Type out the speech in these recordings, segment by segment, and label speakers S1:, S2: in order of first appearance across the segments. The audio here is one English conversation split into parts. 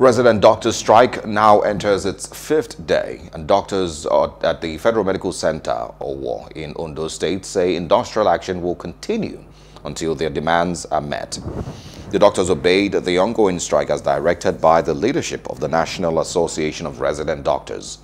S1: Resident doctors strike now enters its fifth day, and doctors at the Federal Medical Center Owo in Ondo State say industrial action will continue until their demands are met. The doctors obeyed the ongoing strike as directed by the leadership of the National Association of Resident Doctors.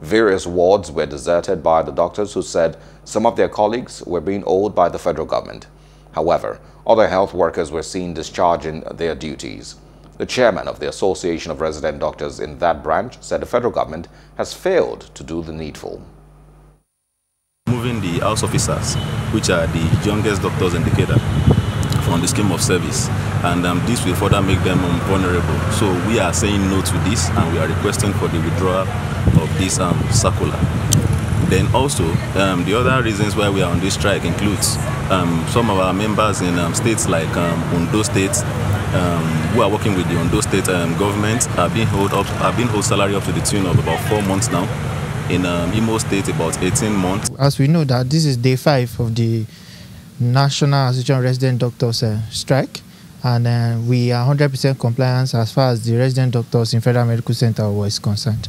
S1: Various wards were deserted by the doctors who said some of their colleagues were being owed by the federal government. However, other health workers were seen discharging their duties. The chairman of the Association of Resident Doctors in that branch said the federal government has failed to do the needful.
S2: Moving the house officers, which are the youngest doctors in the cadre, from the scheme of service, and um, this will further make them um, vulnerable. So we are saying no to this, and we are requesting for the withdrawal of this um, circular. Then also, um, the other reasons why we are on this strike includes um, some of our members in um, states like Ondo State, um, who are working with the Ondo State um, government, have been hold up, have been hold salary up to the tune of about four months now. In Imo State, about 18 months.
S3: As we know that this is day five of the National Association of Resident Doctors uh, strike, and uh, we are 100% compliance as far as the resident doctors in Federal Medical Center was concerned.